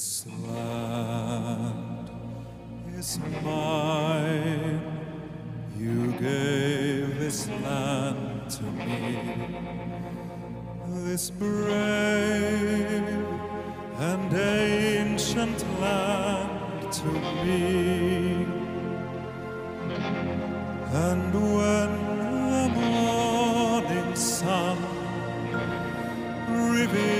This land is mine. You gave this land to me. This brave and ancient land to me. And when the morning sun reveals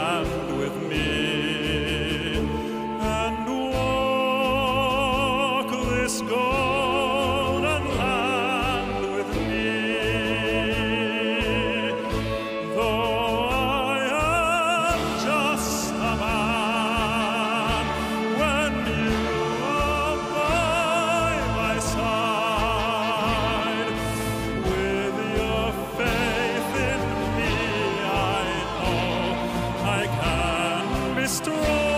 Can be strong.